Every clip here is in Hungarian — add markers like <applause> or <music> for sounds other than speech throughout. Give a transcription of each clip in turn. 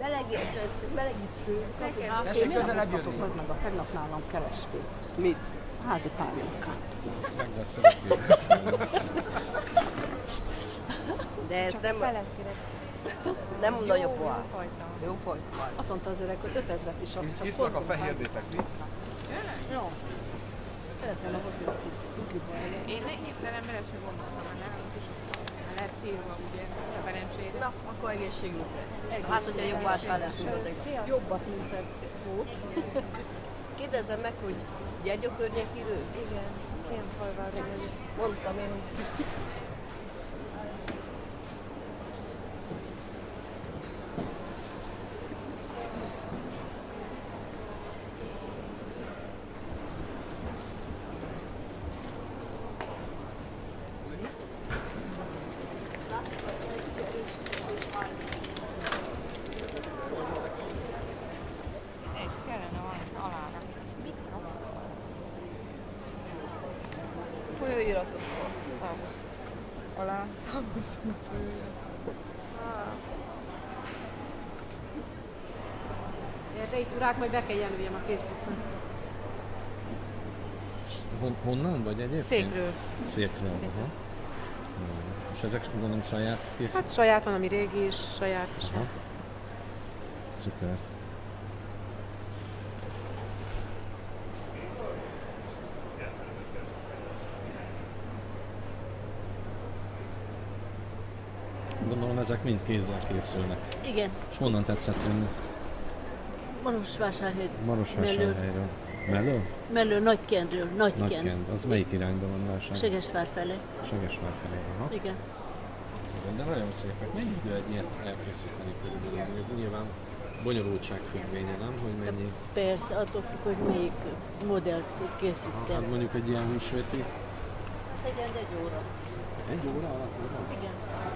Melegítő, melegítő. Tessék közelebb jönni. Meg a tegnap nálam keresték. Mit? Házi párjunkát. Ez meg lesz a. De ez nem, nem nagyobb van. Jó fogy. Azt mondta az öreg, hogy 5000-et is ad, csak Isznak a fehér népek, mi? Jó. Szeretném hozni azt így szukiba. Én hirtelen bele sem is szírva, ugye, szerencsére. Na, akkor egészségünkre. Hát, hogyha jobb vásár lesz, mint a tegnap. Jobbat, mint egy volt. Kérdezzem meg, hogy Gyergyó környékiről? Igen, ilyen falvár Mondtam én, hogy De itt urák, majd be kell jelöljem a Facebookon. Hon, honnan vagy egyébként? Székről. Székről. Székről. Aha. Jó. És ezek gondolom saját készít? Hát saját van, ami régi is, saját is. Szuper. Gondolom ezek mind kézzel készülnek. Igen, És honnan tetszett jönni? Marosvásárhely. Marosvásárhelyről. Mellő? Mellő Nagykendről, Nagykend. Nagykend. Az melyik irányban van vásár? Segesvár fele. Segesvár felé. Aha. Igen. Igen, de nagyon szépek. Mennyi idő egy ilyet elkészíteni? Mondjuk Nyilván bonyolultság függvénye, nem? Hogy mennyi? Persze, attól függ, hogy melyik modellt Hát készítem. mondjuk egy ilyen húsvéti. Egy egy óra. Egy óra alatt? Igen.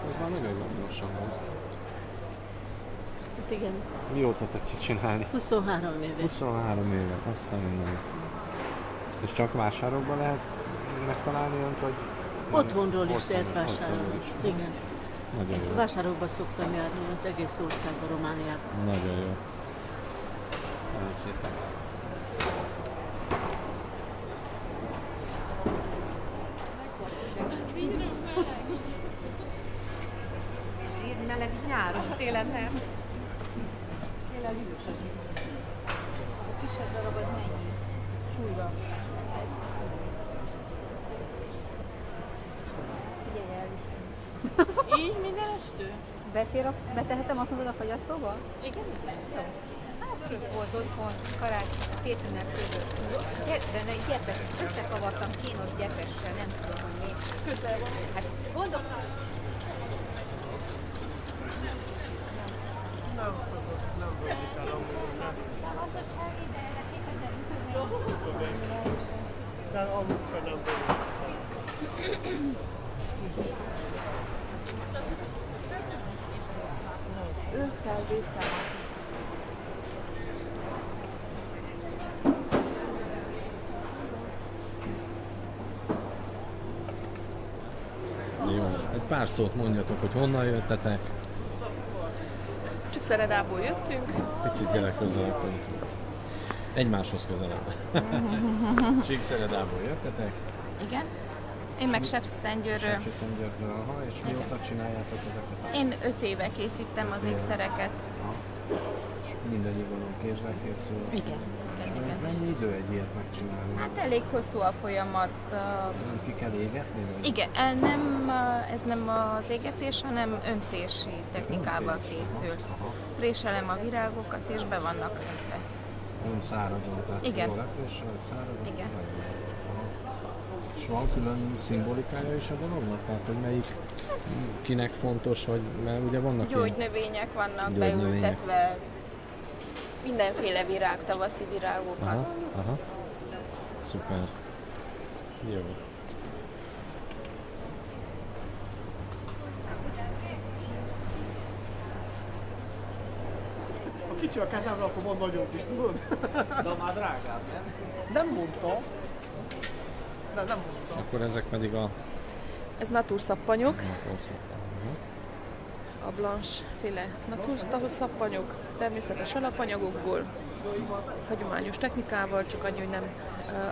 Ez már nagyon gyorsan van. Hát igen. Mióta tetszik csinálni? 23 éve. 23 éve, azt a minden. És csak vásárokban lehet megtalálni önt, vagy? Otthonról is lehet vásárolni. Igen. Nagyon jó. Vásárokba szoktam járni az egész országban, Romániában. Nagyon jó. Nagyon szépen. Télen nem. A kisebb darab az mennyi? Súlyra. Ez. Figyelj, elviszem. Így minden estő? Befér a, betehetem azt mondod a fagyasztóba? Igen. Hát örök volt otthon, karácsony, két ünnep között. De ne gyepes, összekavartam kínos gyepessel, nem tudom, hogy mi. Közel van. Hát Jó. Egy pár szót mondjatok, hogy honnan jöttetek. Csak Szeredából jöttünk. Picit gyere közelebb. Egymáshoz közelebb. <laughs> Csíkszeredából jöttetek. Igen. Én meg Sepszentgyőrről. Sepsiszentgyörgyről, aha, és mióta csináljátok ezeket? Én öt éve készítem az ékszereket. És mindegyik gondolom kézzel készül. Igen, igen, igen. Mennyi idő egy ilyet megcsinálni? Hát elég hosszú a folyamat. uh, Nem ki kell égetni? Vagy? Igen, el nem, uh, ez nem az égetés, hanem öntési technikával Öntés, készül. aha, aha. Préselem a virágokat, és be vannak öntve. Nem szárazon, tehát Igen. vagy szárazon? Igen. És van külön szimbolikája is a dolognak? Tehát, hogy melyik kinek fontos, vagy mert ugye vannak. Gyógynövények vannak Gyógynövények. beültetve, mindenféle virág, tavaszi virágokat. Aha, aha. Szuper. Jó. Kicsi a kezemre, akkor van nagyobb is, tudod? <laughs> De már drágább, nem? Nem mondta. Nem, nem És mondta. akkor ezek pedig a Ez natúrszappanyok. naphószak. a blanche féle naturtahoz szappanyok, természetes alapanyagokból, hagyományos technikával, csak annyi, hogy nem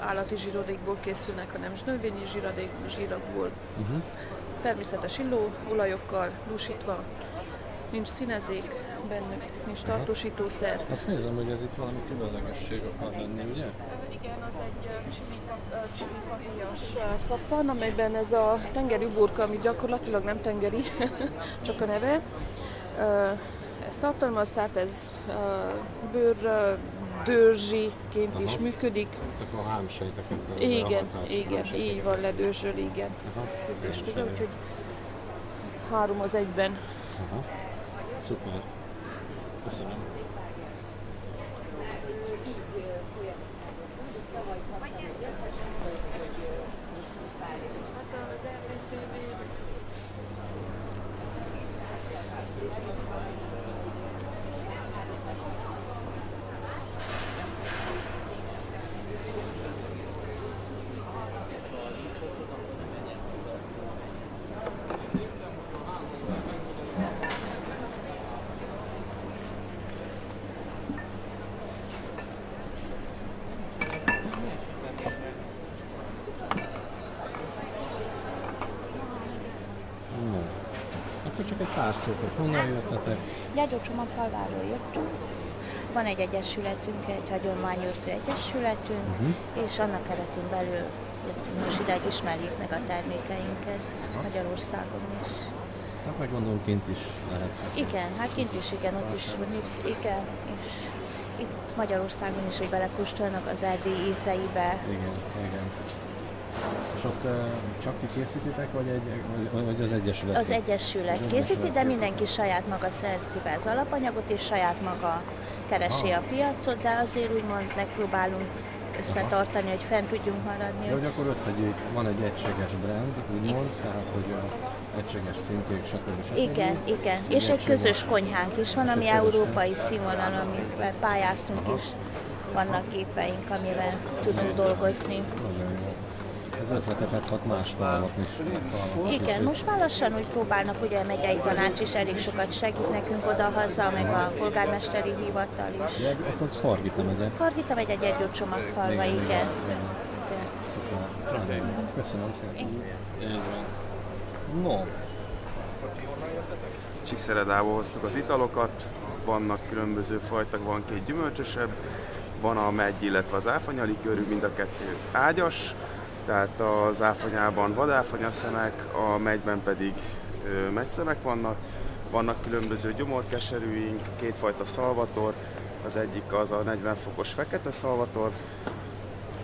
állati zsírodékból készülnek, hanem növényi zsírodék, zsírakból. Uh-huh. Természetes illó, olajokkal dúsítva, nincs színezék bennük, nincs tartósítószer. Azt nézem, hogy ez itt valami különlegesség akar lenni, ugye? Igen, az egy csilifahéjas szappan, amelyben ez a tengeri uborka, ami gyakorlatilag nem tengeri, <laughs> csak a neve. Ez tartalmaz, tehát ez bőr dőrzsiként is működik. Tehát a hámsejteket. Igen, igen, így van, ledőzsöl, igen. Aha. Tudja, elég. úgyhogy három az egyben. Aha. Szuper. Köszönöm. No. Akkor csak egy pár szót, hogy honnan jöttetek? Gyergyócsomagfalváról jöttünk. Van egy egyesületünk, egy hagyományőrző egyesületünk, Uh-huh. és annak keretén belül jöttünk most ide, hogy ismerjék meg a termékeinket Magyarországon is. Hát meg gondolom kint is lehet. Igen, hát kint is igen, ott is népsz, igen, és itt Magyarországon is, hogy belekóstolnak az erdély ízeibe. Igen, igen. És ott csak ti készítitek, vagy, egy, vagy, vagy az Egyesület? Az készít? Egyesület készíti, de mindenki saját maga szerzi be az alapanyagot, és saját maga keresi a piacot, de azért úgymond megpróbálunk összetartani, hogy fent tudjunk maradni. Ja, hogy akkor összegyűjt, van egy egységes brand, úgymond, tehát hogy a egységes címkék, stb. stb. Igen, igen. Egy És egy egységes- közös konyhánk is van, ami európai színvonal, amivel pályáztunk is. Vannak gépeink, amivel tudunk dolgozni. Nagyon jó. Ez ötleteket hat más falvak is. is, Igen, most már lassan úgy próbálnak, ugye a megyei tanács is elég sokat segít nekünk oda-haza, meg a polgármesteri hivatal is. Ja, akkor az Hargita megye. Hargita vagy egy egyőcsomagfalva, igen. igen. Nagyon jó. Köszönöm szépen. Így van. No, Csíkszeredából hoztuk az italokat, vannak különböző fajták, van két gyümölcsösebb, van a megy, illetve az áfanyalikőrű, mind a kettő ágyas, tehát az áfanyában vadáfanyaszemek, a megyben pedig megyszemek vannak, vannak különböző gyomorkeserűink, kétfajta szalvator, az egyik az a 40 fokos fekete szalvator,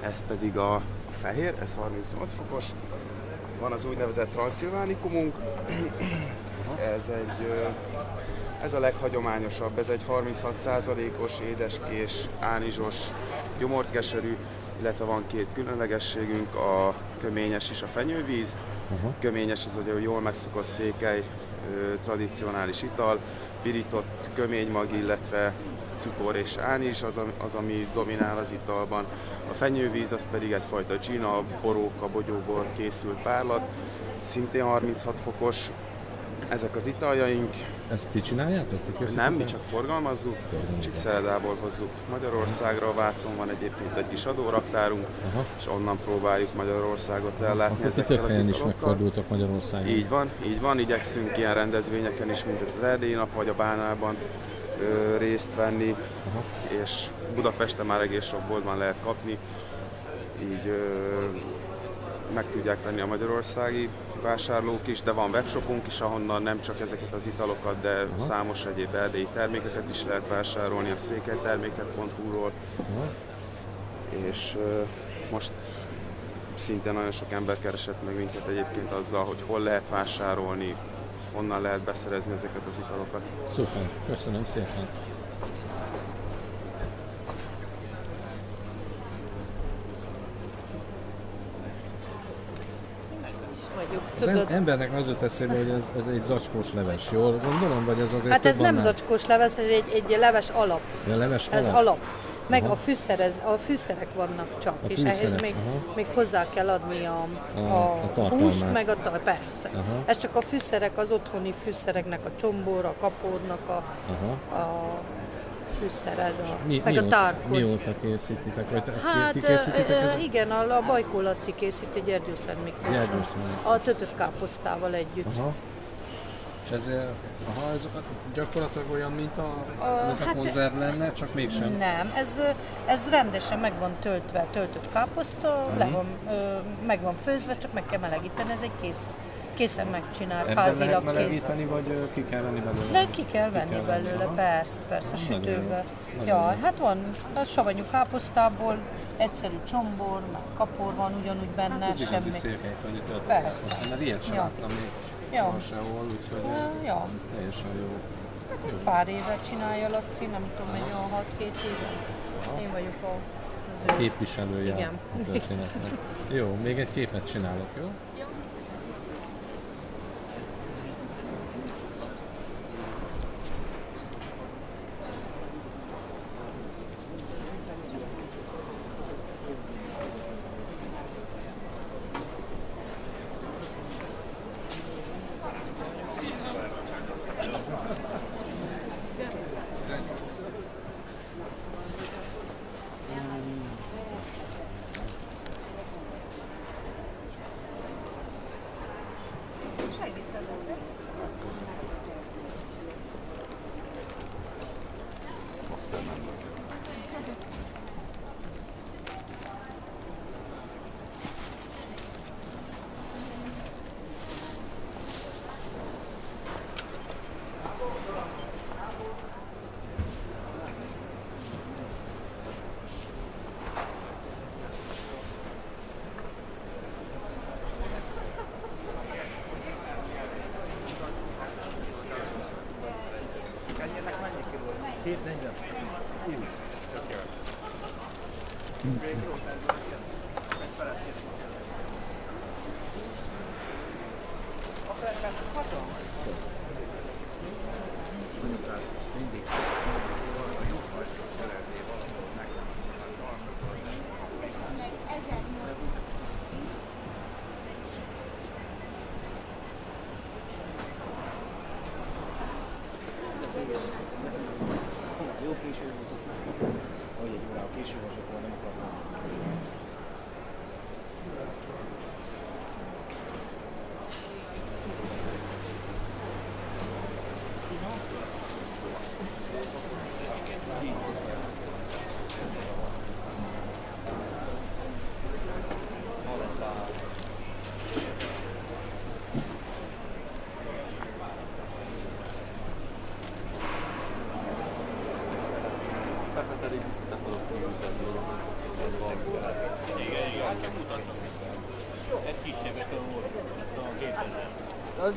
ez pedig a fehér, ez 38 fokos, van az úgynevezett transzilvánikumunk, ez egy ez a leghagyományosabb, ez egy 36%-os édeskés, ánizsos, gyomorkeserű, illetve van két különlegességünk, a köményes és a fenyővíz. Aha. Köményes az ugye jól megszokott székely, ö, tradicionális ital, pirított köménymag, illetve cukor és ánizs az, az, ami dominál az italban. A fenyővíz az pedig egyfajta csina, boróka, bogyóból készült párlat, szintén 36 fokos. Ezek az italjaink, ezt ti csináljátok? Ti nem, mi csak forgalmazzuk, Forgalmazzuk. Csíkszeredából hozzuk Magyarországra, Vácon van egyébként egy kis adóraktárunk, Aha. és onnan próbáljuk Magyarországot ellátni ti ezekkel az helyen is italokkal. megfordultok Magyarországon. Így van, így van, igyekszünk ilyen rendezvényeken is, mint ez az Erdélyi Nap, vagy a Bánában ö, részt venni, Aha. és Budapesten már egész sok boltban lehet kapni, így ö, meg tudják venni a magyarországi vásárlók is, de van webshopunk is, ahonnan nem csak ezeket az italokat, de Aha. számos egyéb erdélyi termékeket is lehet vásárolni a székelytermékek.hu-ról, Aha. és ö, most szintén nagyon sok ember keresett meg minket egyébként azzal, hogy hol lehet vásárolni, honnan lehet beszerezni ezeket az italokat. Szuper, köszönöm szépen. Az em- Tudod, embernek az jut eszébe, hogy ez, ez egy zacskós leves, jól gondolom? Vagy ez azért hát ez nem annál? zacskós leves, ez egy, egy leves alap. Ja, leves Ez alap? alap. meg Aha. a, fűszerez, a fűszerek vannak csak, A és ehhez fűszerek, még, aha. még hozzá kell adni a, A- a, a húst, meg a tar- persze. Aha. Ez csak a fűszerek, az otthoni fűszereknek, a csombor, a kapódnak a, Aha. a fűszer, ez a, Mi, meg a mióta, tárkod. mióta készítitek? Vagy Hát ti készítitek ö, ö, igen, a, a Bajkó Laci készíti. Gyergyószent Miklós. A tötött káposztával együtt. Aha. És ez, aha, ez gyakorlatilag olyan, mint a, A- mint a hát- konzerv lenne, csak mégsem. Nem, ez, ez rendesen meg van töltve, töltött káposzta, Mhm. le van, ö, meg van főzve, csak meg kell melegíteni, ez egy kész, készen megcsinált, lehet házilag melegíteni, vagy ki kell venni belőle? De ki kell venni kell venni, belőle, aha. persze, persze, nagyon Ja, hát van a savanyú káposztából, egyszerű csombor, meg kapor van ugyanúgy benne, Hát ez semmi. székelyföldi töltött Persze. káposzta, mert ilyet sem Ja. láttam még Ja. soha sehol, úgyhogy Ja, teljesen jó. Jó. Pár éve csinálja Laci, nem tudom, egy olyan 6-7 éve. Én vagyok a Képviselője Igen. a történetnek. Jó, még egy képet csinálok, jó? Jó Keep ninja. Keep. Take care. Mm.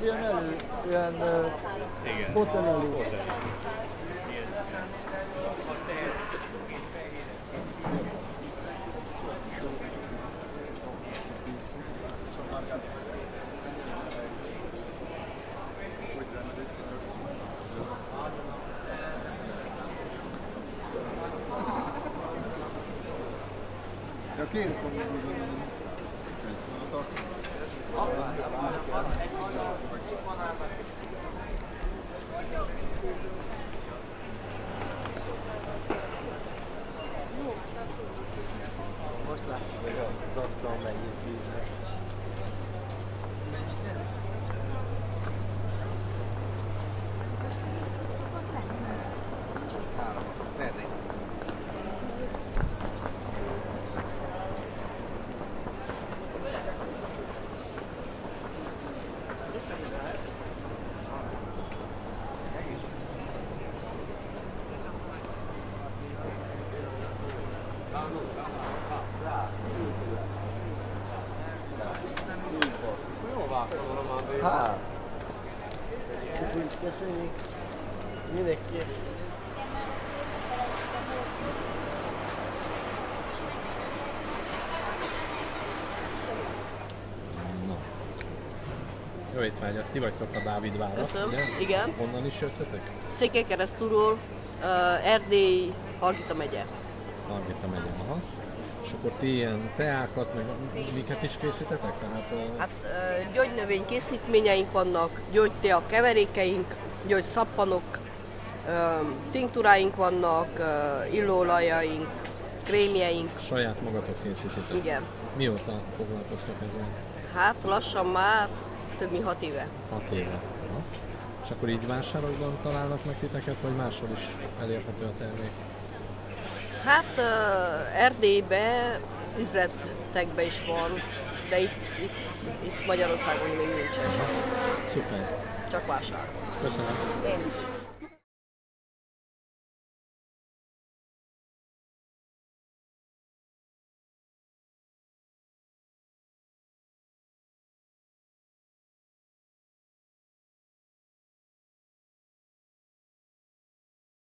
Ilyen elő, ilyen uh, hotel elő. Ja, kérek, hogy Most lássuk, hogy az asztal Hát. Köszönjük. Mindenki. Jó étvágyat, ti vagytok a Dávid vára, Köszönöm. ugye? Igen. Honnan is jöttetek? Székelykeresztúról, uh, Erdély, Hargita megye. Margita megye, aha. És akkor ti ilyen teákat, meg miket is készítetek? Tehát, Hát gyógynövény készítményeink vannak, gyógytea keverékeink, gyógyszappanok, tinktúráink vannak, illóolajaink, krémjeink. saját magatok készítitek? Igen. Mióta foglalkoztak ezzel? Hát lassan már több mint hat éve. Hat éve. Aha. És akkor így vásárokban találnak meg titeket, vagy máshol is elérhető a termék? Hát Erdélybe, üzletekbe is van, de itt, itt, itt Magyarországon még nincsen. Szuper. Csak vásár. Köszönöm. Én is.